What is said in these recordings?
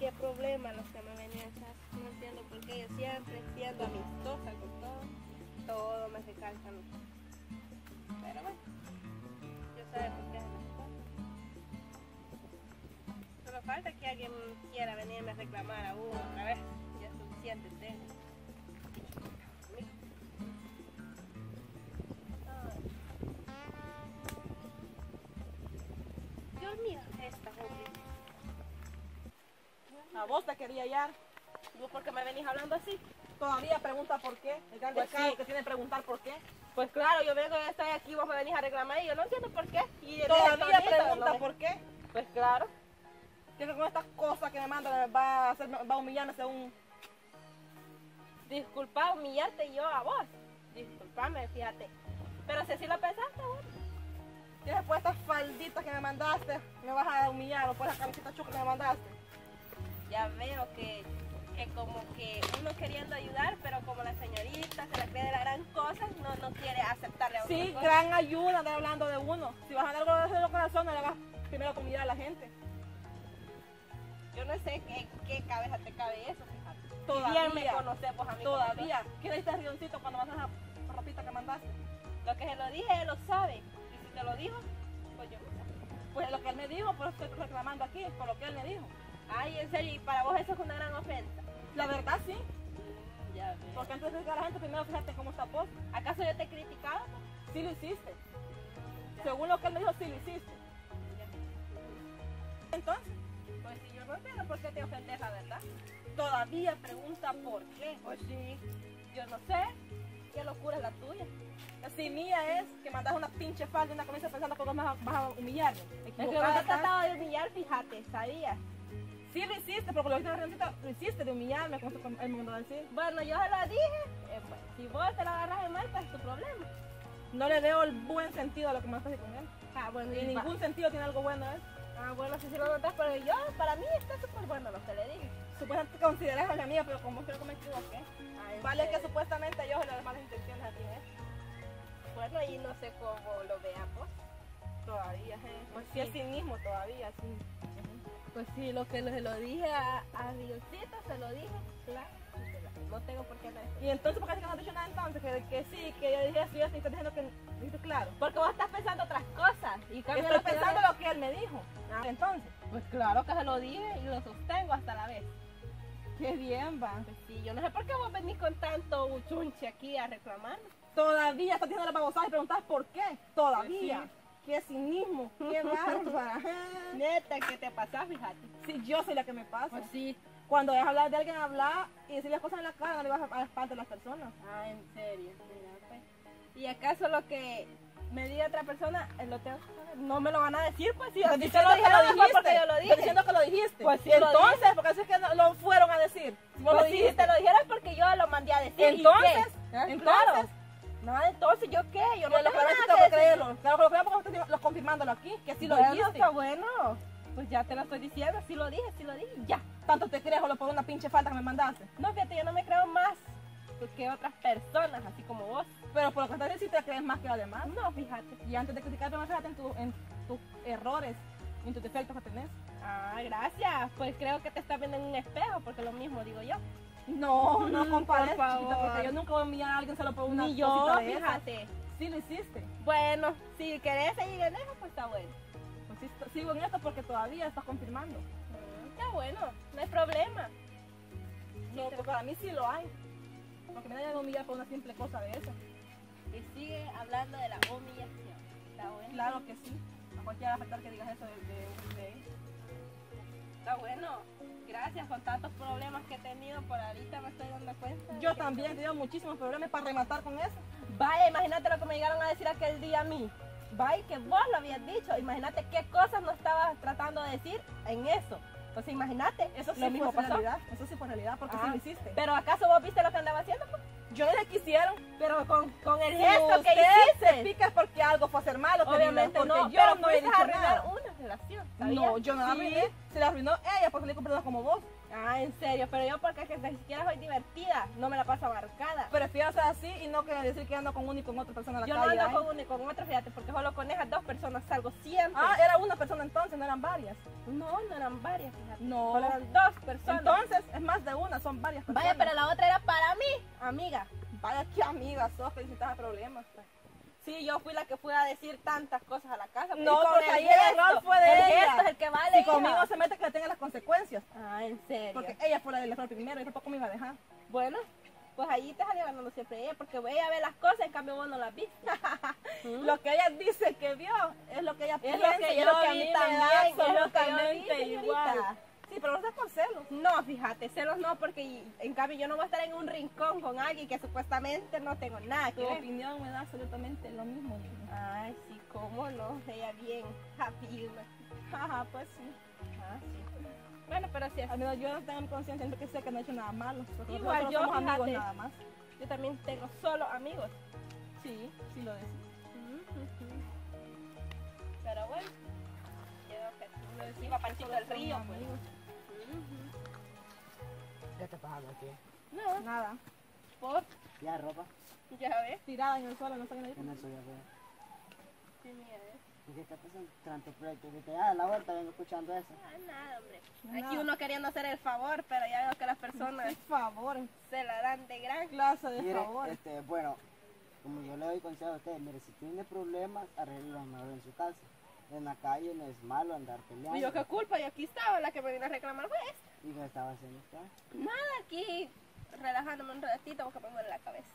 qué problema los que me venían. No entiendo por qué yo siempre siendo amistosa con todo, todo me recalcan. Pero bueno, yo sé por qué cosas. Solo falta que alguien quiera venirme a reclamar a uno otra vez. Ya es suficiente tengo. Dios mío, esta hombre. A vos te quería hallar. ¿Vos por qué me venís hablando así? Todavía pregunta por qué. El gran Pues sí. que tiene que preguntar por qué. Pues claro, yo vengo, ya estoy aquí, vos me venís a reclamar y yo no entiendo por qué. Y Todavía pregunta por qué. Pues claro. Que con estas cosas que me manda va a, hacer, va a humillarme según... Disculpa humillarte yo a vos. Disculpame, fíjate. Pero si así lo pensaste, vos. Que después estas falditas que me mandaste, me vas a humillar o por esa camiseta chuca que me mandaste. Ya veo que, que como que uno queriendo ayudar, pero como la señorita se la cree de la gran cosa, no, no quiere aceptarle a uno. Sí, cosas. gran ayuda andar hablando de uno. Si vas a dar algo de los corazón, no le hagas primero humillar a la gente. Yo no sé en qué cabeza te cabe eso, fíjate. Todavía. Bien me conoces vos como Todavía. ¿Qué le diste rioncito cuando mandas esa ropita que mandaste? Lo que se lo dije, él lo sabe. Y si te lo dijo, pues yo no sé. Pues lo que él me dijo, por eso estoy reclamando aquí, por lo que él me dijo. Ay, en serio, y para vos eso es una gran ofensa. La verdad sí, Mm, Ya porque antes de a la gente, primero fíjate cómo está vos. ¿Acaso yo te he criticado? Sí lo hiciste. Según lo que él me dijo, sí lo hiciste. Entonces, Pues si yo no entiendo por qué te ofendes, la verdad. todavía pregunta por qué. Pues sí, yo no sé. ¿Qué locura es la tuya? Si mía es que mandas una pinche falda y una camisa pensando que vos vas a, vas a humillarme. Es que no te tratado de humillar, fíjate, sabías. Sí lo hiciste, porque lo hiciste, rioncito, lo hiciste de humillarme, como él me mandó a decir. Bueno, yo se lo dije. eh, pues, si vos te lo agarras de mal, pues es tu problema. No le veo el buen sentido a lo que me estás con él. Ah, bueno, Y y ningún sentido tiene algo bueno él. Ah, bueno, si sí lo notas, pero yo, para mí está súper bueno lo que le dije. Supuestamente consideras a la mía, pero como creo que me equivoqué. Ah, ¿en Vale que supuestamente yo le doy malas intenciones a ti, ¿eh? Bueno, y no sé cómo lo veamos. Todavía, ¿eh? Pues sí, es sí. cinismo todavía, sí. Pues sí, lo que se lo dije a, a Diosito, se lo dije, claro. No tengo por qué hablar. Y entonces, ¿por qué no has dicho nada entonces? Que, que sí, que yo dije y estás diciendo que dijiste claro. Porque vos estás pensando otras cosas. Y cambio Estoy lo que pensando lo que él me dijo. Ah. Entonces, Pues claro que se lo dije y lo sostengo hasta la vez. qué bien va. Pues sí, yo no sé por qué vos venís con tanto uchunche aquí a reclamar. Todavía estás diciendo la babosada y preguntas por qué. Todavía. Pues Qué cinismo, qué bárbara. Neta, ¿qué te pasa, fíjate? Sí, yo soy la que me pasa. Pues sí. Cuando es hablar de alguien, hablar y decir las cosas en la cara, no le vas a, a la espalda de las personas. Ah, en serio. Mira, pues. ¿Y acaso lo que me diga otra persona, lo tengo que saber? No me lo van a decir, pues si Estoy así diciendo que lo lo dijeron, fue dijiste. porque yo lo dije. diciendo que lo dijiste. Pues sí, entonces, porque así es que no- lo fueron a decir. Si vos Pues lo sí, dijiste. te lo dijeron porque yo lo mandé a decir. ¿y Entonces? Ah, entonces, claro. Nada, entonces, ¿yo qué? Yo no lo tengo que nada creerlo. Claro que lo creo porque estoy lo confirmándolo aquí, que sí lo bueno, dijiste. está bueno. Pues ya te lo estoy diciendo, sí lo dije, sí lo dije, ya. Tanto te crees solo por una pinche falta que me mandaste. No, fíjate, yo no me creo más que otras personas, así como vos. Pero por lo que estás diciendo, sí te crees más que los demás. No, fíjate. Y antes de criticar, primero fíjate en, tu- en tus errores, en tus defectos que tenés. Ah, gracias. Pues creo que te estás viendo en un espejo, porque lo mismo digo yo. No, no Mm, compares, por chiquita, favor. porque yo nunca voy a enviar a alguien solo por una Ni yo, esas. fíjate. Sí lo hiciste. Bueno, si querés seguir en eso, pues está bueno. Pues sigo en esto porque todavía estás confirmando. Mm, Está bueno, no hay problema. No, porque para mí sí lo hay. Porque me vayan a humillar por una simple cosa de eso. Y sigue hablando de la humillación. Está bueno. Claro que sí. A cualquiera afectar que digas eso de, de, de él. Está bueno. Gracias con tantos problemas que he tenido por ahorita me estoy dando cuenta. Yo también he tenido muchísimos problemas para rematar con eso. Vaya, imagínate lo que me llegaron a decir aquel día a mí. Vaya, que vos lo habías dicho. Imagínate qué cosas no estabas tratando de decir en eso. Entonces, imagínate. Eso sí lo mismo fue pasó. realidad. Eso sí fue realidad porque sí Ah, lo hiciste. Pero ¿acaso vos viste lo que andaba haciendo? pues? Yo no les quisieron. Pero con, con el Si gesto que usted se hiciste. pica porque algo fue hacer malo. Obviamente no, yo pero no a arruinar nada. una relación. ¿sabías? No, yo no la Sí. arruiné. Se la arruinó ella porque le personas como vos. Ah, en serio, pero yo porque que ni siquiera soy divertida, no me la paso abarcada. Prefiero ser así y no que decir que ando con una y con otra persona en la Yo no ando ¿eh? con uno y con otro, fíjate, porque solo con esas dos personas salgo siempre. Ah, era una persona entonces, no eran varias. No, no eran varias, fíjate. No. Solo eran dos personas. Entonces, es más de una, son varias personas. Vaya, pero la otra era para mí, amiga. Vaya, qué amiga sos, que necesitas problemas. pues. Sí, yo fui la que fui a decir tantas cosas a la casa. No, Y con porque ahí el error fue de el ella. gesto es el que vale. Si hija. conmigo se mete, que le tenga las consecuencias. Ah, en serio. Porque ella fue la del error primero y tampoco me iba a dejar. Bueno, pues allí te salió ganando siempre ella, porque ella ve las cosas, en cambio vos no las viste. ¿Mm? Lo que ella dice que vio es lo que ella Es piensa lo que y yo es lo que a vi también, también, es lo que yo vi, absolutamente igual. Pero no seas con celos. No, fíjate, celos no, porque en cambio yo no voy a estar en un rincón con alguien que supuestamente no tengo nada que Tu opinión me da absolutamente lo mismo. niña. Ay, sí, cómo no, ella bien happy. Ajá, pues sí. Ah, sí. Bueno, pero sí, Al menos yo no tengo mi conciencia porque sé que no he hecho nada malo. Igual yo, somos amigos nada más. yo también tengo solo amigos. Sí, sí lo decís. Pero bueno, quedó que del Río, pues. Amigos. ¿Qué te pasa aquí? No, Nada. por, Ya, ropa. ya ves. Tirada en el suelo, no qué le En eso ya veo. Sí, mira, ¿ves? ¿Y qué está pasando? Tanto proyecto. Ahorita ya a la vuelta vengo escuchando eso. Ah, nada, hombre. Nada. Aquí uno queriendo hacer el favor, pero ya veo que las personas favor, se la dan de gran. clase de Mire, favor. este, bueno, como yo le doy consejo a ustedes, mire, si tiene problemas, arreglos mejor en su casa. En la calle no es malo andar peleando. Y yo qué culpa, y aquí estaba la que me vino a reclamar fue esta. ¿Y qué estaba haciendo usted? Nada, aquí relajándome un ratito porque me duele la cabeza.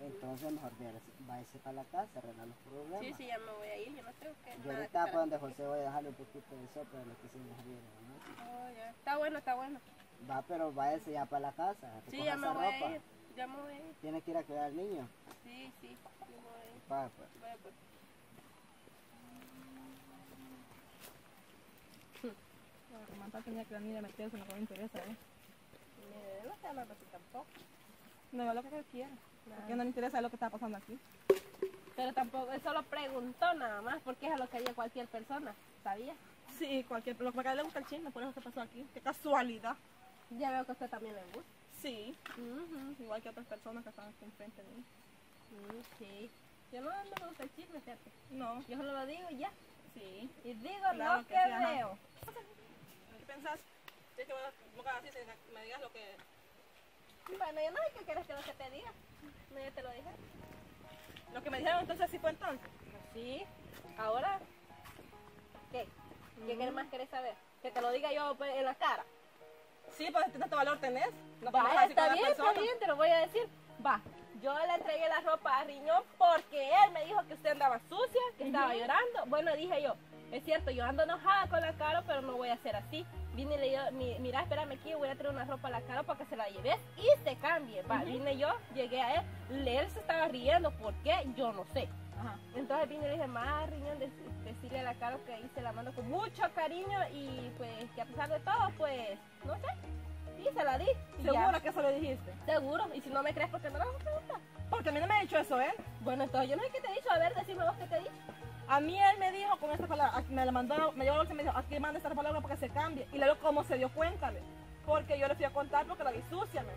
Entonces mejor váyase para la casa, arreglar los problemas. Sí, sí, ya me voy a ir, yo no tengo que Yo ahorita por donde José voy a dejarle un poquito de sopa de lo que se me dejaría, ¿no? Oh, ya. Está bueno, está bueno. Va, pero váyase ya para la casa. Sí, ya me voy ropa. a ir. Ya me voy a ir. Tiene que ir a cuidar al niño. Sí, sí, sí me voy a ir. Va, pues. Voy a pues. Romanta tenía que venir a meterse que me interesa, ¿eh? No estoy hablando así tampoco. No, es lo que él quiere. Nada. Porque no le interesa lo que está pasando aquí. Pero tampoco, él solo preguntó nada más, porque es lo que haría cualquier persona, ¿sabía? Sí, cualquier, lo que a él le gusta el chisme, por eso que pasó aquí. Qué casualidad. Ya veo que a usted también le gusta. Sí, igual que otras personas que están aquí enfrente de mí. Mm, sí. Yo no, no me gusta el chisme, fíjate. No, Yo solo lo digo y ya. sí. Y digo Claro lo que que, veo. ¿Qué pensás? Sí, que vos así, me digas lo que... Bueno, yo no sé qué quieres que lo que te diga. No, yo te lo dije. Lo que me dijeron entonces sí fue entonces. Sí. Ahora, ¿qué? ¿Qué quieres más querés saber? Que te lo diga yo pues, en la cara. Sí, pues tanto valor tenés. No Va, está bien, está bien, te lo voy a decir. Va, yo le entregué la ropa a Riñón porque él me dijo que usted andaba sucia, que estaba llorando. Bueno, dije yo, es cierto, yo ando enojada con la cara, pero no voy a ser así. Vine y le "Mi- mira, espérame aquí, voy a traer una ropa a la cara para que se la lleves y se cambie. Va, vine yo, llegué a él, él se estaba riendo, ¿por qué? Yo no sé. Ajá. Entonces vine y le dije, más riñón, dec- decirle a la Caro que ahí se la mando con mucho cariño y pues que a pesar de todo, pues, no sé. Sí, se la di. y ya. ¿Segura que eso le dijiste? Seguro. Y si no me crees, ¿por qué no la vas a preguntar? Porque a mí no me ha dicho eso, ¿eh? Bueno, entonces yo no sé qué te he dicho. A ver, decime vos qué te he dicho. A mí él me dijo con esta palabra, me la mandó, me llevó la bolsa y me dijo, aquí manda esta palabra para que se cambie. Y luego cómo se dio cuenta, porque yo le fui a contar porque la vi sucia, me.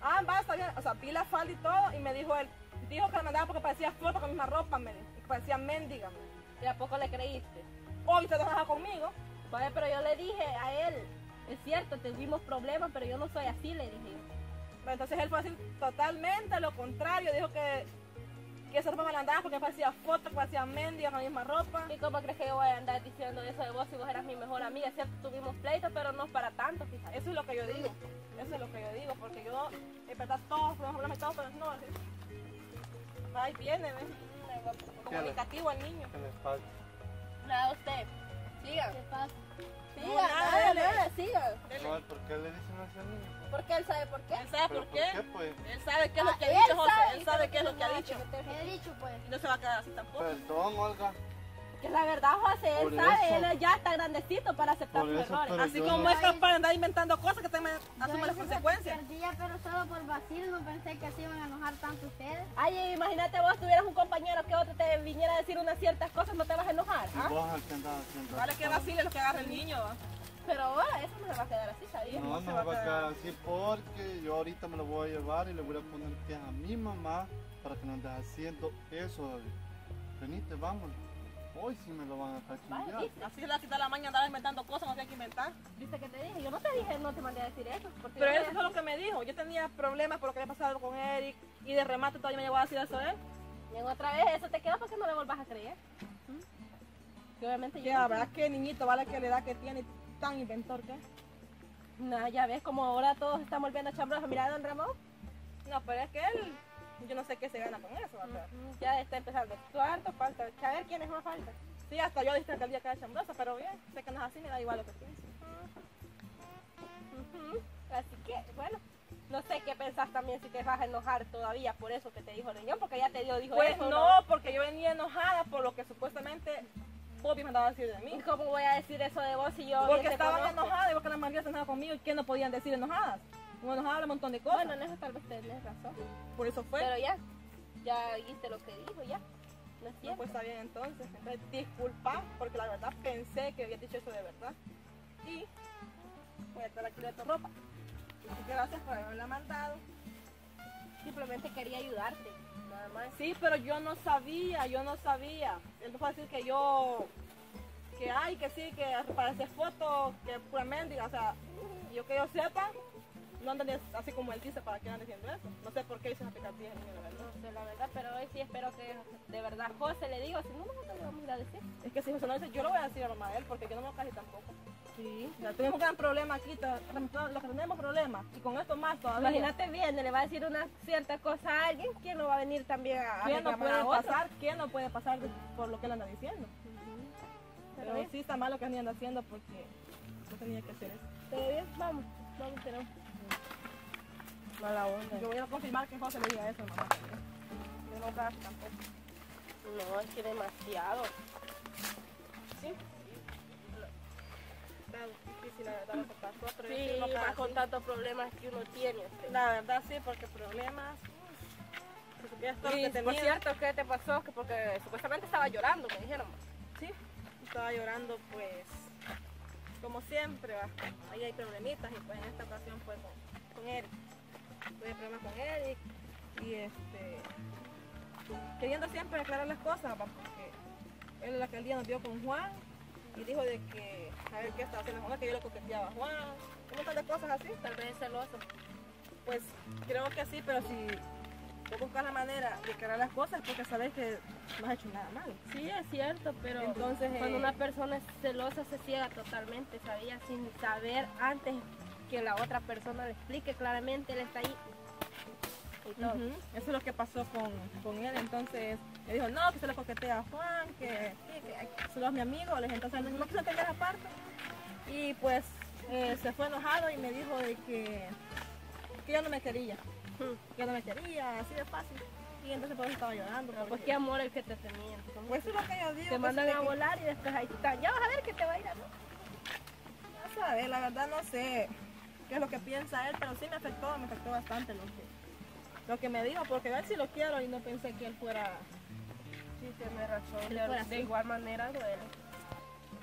Ah, va, está bien. O sea, vi la falda y todo y me dijo él, dijo que la mandaba porque parecía foto con misma ropa, me y que parecía mendiga, me. ¿Y a poco le creíste? Hoy se trabaja conmigo. Vale, pero yo le dije a él, es cierto, tuvimos problemas, pero yo no soy así, le dije. Pero entonces él fue así totalmente lo contrario, dijo que, que esa ropa me la andaba porque parecía foto, parecía mendiga con la misma ropa. ¿Y cómo crees que yo voy a andar diciendo eso de vos si vos eras mi mejor amiga? Cierto, tuvimos pleitos, pero no para tanto, fíjate. Eso es lo que yo digo. Eso es lo que yo digo, porque yo, en verdad, todos tenemos problemas y todo, pero no. Ay, viene, ¿ves? Comunicativo el niño. ¿Qué les pasa? Nada, usted. Siga. ¿Qué pasa? Siga, No, nada, nada, siga. No, ¿por qué le dicen así a niño? Porque él sabe por qué. Él sabe ¿Pero por qué. pues? Él sabe qué es lo que ha Ah, dicho, él José. sabe, Él sabe qué es lo que ha dicho. ¿Qué he dicho, pues? Y no se va a quedar así tampoco. Perdón, Olga. Que la verdad, José, él Por sabe, eso. él ya está grandecito para aceptar sus eso, errores. Así como no- es capaz de andar inventando cosas que también Yo asume las hice consecuencias. picardía, pero solo por vacilo, no pensé que se iban a enojar tanto ustedes. Ay, imagínate vos tuvieras un compañero que otro te viniera a decir unas ciertas cosas, no te vas a enojar. ¿Y ¿ah? vos al que andas haciendo Vale que vacile lo que agarra el niño. ¿va? Pero ahora eso no se va a quedar así, ¿sabías? No, no me va a quedar así porque yo ahorita me lo voy a llevar y le voy a poner pies a mi mamá para que no andes haciendo eso, David. Venite, vamos. Hoy sí me lo van a cachillar. Así es la cita de la mañana andaba inventando cosas, no sé qué inventar. ¿Viste que te dije? Yo no te dije, no te mandé a decir eso. Porque Pero eso fue lo que me dijo. Yo tenía problemas por lo que había pasado con Eric y de remate todavía me llegó a decir eso él. Llegó otra vez, eso te quedó para que no le vuelvas a creer. Que obviamente yo... la verdad que niñito, vale que la edad que tiene, tan inventor que es. No, ya ves como ahora todos están volviendo chambrosos. Mira a don Ramón. No, pero es que él, yo no sé qué se gana con eso. ¿verdad? Ya está empezando. ¿Cuánto falta? A ver quiénes más falta. Sí, hasta yo dije que el día que era chambrosa, pero bien, sé que no es así, me da igual lo que piense. Ujú. Así que, bueno, no sé qué pensás también si te vas a enojar todavía por eso que te dijo Leñón, porque ya te dio, dijo Pues eso. no, porque yo venía enojada por lo que supuestamente Bobby me andaba a decir de ¿Y mí. cómo voy a decir eso de vos si yo Porque estaban enojadas y porque las Marías estaban conmigo y que no podían decir enojadas. Como enojadas habla un montón de cosas. Bueno, en eso tal vez tenés razón. por eso fue. Pero ya, ya viste lo que dijo, ya. No es No, pues está bien entonces. Entonces disculpa porque la verdad pensé que había dicho eso de verdad. Y voy a traer aquí de tu ropa. Gracias por haberla mandado. Simplemente quería ayudarte, nada más. Sí, pero yo no sabía, yo no sabía. Él me fue a decir que yo, que hay, que sí, que para hacer fotos, que es pura mendiga. O sea, yo que yo sepa, no andan así como él dice para que andan diciendo eso. No sé por qué dice aplicativas en la verdad. No sé la verdad, pero hoy sí espero que de verdad José le digo, si no, nosotros le vamos a ir a decir. Es que si José no dice, yo lo voy a decir a mamá de él porque yo no me casi tampoco. Sí, ya tenemos un gran problema aquí, ta- lo que tenemos problemas. Y con esto más todavía. Imagínate bien, le va a decir una cierta cosa a alguien, ¿quién no va a venir también a, ¿Qué no puede pasar? ¿Qué no puede pasar por lo que él anda diciendo? Pero Pero sí está mal lo que anda haciendo porque no tenía que hacer eso. ¿Todo bien? Vamos, vamos, tenemos. Mala onda. Yo voy a confirmar que José le diga eso mamá. Yo no gasto tampoco. No, es que demasiado. Sí. Está difícil la verdad lo que pasó, pero Sí, enojada, más con sí. tantos problemas que uno tiene. La verdad sí, porque problemas. Si supieras todo Y que por cierto, ¿qué te pasó? Que porque supuestamente estaba llorando, me dijeron. Sí, estaba llorando pues como siempre, va. ahí hay problemitas y pues en esta ocasión fue con, con Eric. Tuve problemas con Eric y este queriendo siempre aclarar las cosas, porque él aquel día nos vio con Juan y dijo de que a ver qué estaba haciendo Juan, que yo le coqueteaba a Juan, un montón de cosas así. Tal vez celoso. Pues creo que sí, pero si tú buscas la manera de aclarar las cosas porque sabes que no has hecho nada mal. Sí, es cierto, pero Entonces, cuando eh, una persona es celosa se ciega totalmente, sabía, sin saber antes que la otra persona le explique claramente, él está ahí. Y todo. Eso es lo que pasó con, con él. Entonces le dijo, no, que se le coquetea a Juan, que, que, que solo es mi amigo. Le dije, Entonces no quiso entender esa parte. Y pues eh, se fue enojado y me dijo de que, que ya no me quería. Que ya no me quería, así de fácil. Y entonces por eso estaba llorando. Pues qué amor el que te tenían. pues eso es lo que yo digo. te pues, mandan a que- volar y después ahí están. Ya vas a ver que te va a ir a ¿no? Ya sabes, la verdad no sé qué es lo que piensa él, pero sí me afectó, me afectó bastante lo que, lo que me dijo, porque a él sí lo quiero y no pensé que él fuera... Sí, razón. De, fuera de igual manera duele.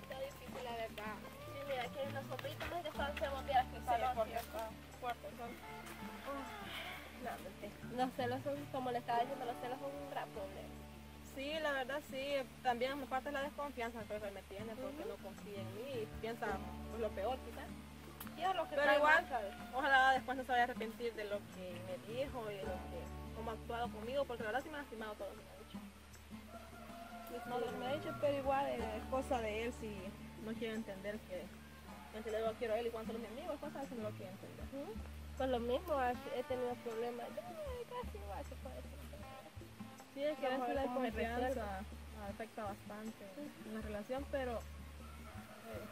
Está difícil, la verdad. Sí, mira, aquí hay unas sopitas ¿no? que están que está fuerte. son- No, mentira. Los celos son, como le estaba diciendo, los celos son un gran problema. Sí, la verdad sí, también me parte la desconfianza que él me tiene porque no confía en mí y piensa pues, lo peor quizás. Es lo que Pero igual, ojalá después no se vaya a arrepentir de lo que me dijo y de lo que, cómo ha actuado conmigo, porque la verdad sí me ha lastimado todo lo que me ha dicho. No lo me ha dicho, pero igual es cosa de él si no quiere entender que realidad lo quiero a él y cuánto los enemigos, es cosa de eso no lo quiere entender. Pues lo mismo, he tenido problemas. Yo, casi igual se puede. Sí, es que a veces la confianza afecta bastante en la relación, pero eh,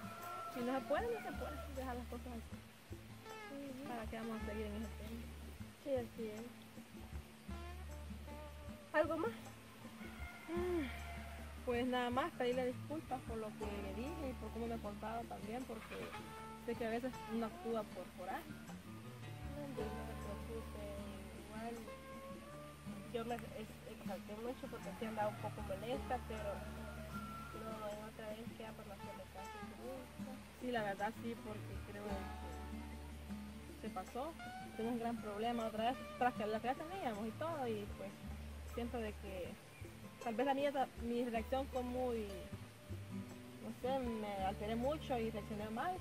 si no se puede, no se puede dejar las cosas así. ¿Para qué vamos a seguir en ese tema? Sí, así es. ¿Algo más? Pues nada más pedirle disculpas por lo que le dije y por cómo me he portado también, porque sé que a veces uno actúa por coraje. No, no te preocupes, igual yo me ex- exalté mucho porque sí andaba un poco molesta, pero no, en otra vez queda por caso. Sí, la verdad sí, porque creo que se pasó. Tuve un gran problema otra vez, tras que la que ya teníamos y todo, y pues siento de que tal vez la mía, mi reacción fue muy, no sé, me alteré mucho y reaccioné mal.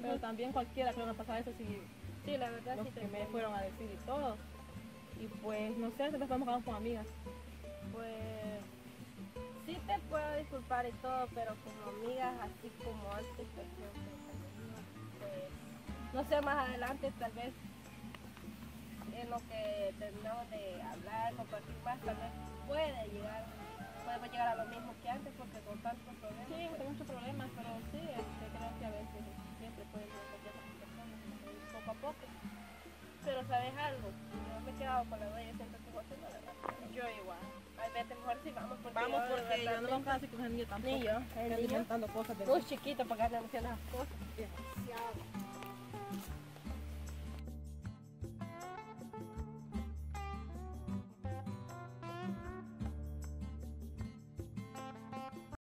Pero también cualquiera creo que me pasaba eso si Sí, la verdad los sí que me fueron a decir y todo. Y pues, no sé, siempre estamos quedando con amigas. Pues te puedo disculpar y todo, pero como amigas así como antes, pues creo que no. Pues no sé, más adelante tal vez en lo que terminamos de hablar, compartir más, tal vez puede llegar, podemos llegar a lo mismo que antes porque con tantos problemas. Sí, pues, tengo muchos problemas, pero sí, este, creo que a veces siempre pueden las personas, poco a poco. Pero sabes algo, yo me he quedado con la duda, yo siento que José no le va a Yo igual. Vete mejor si vamos porque Vamos yo, porque yo no casi el niño tampoco. Ni yo, inventando cosas de muy chiquito para que las cosas. demasiado.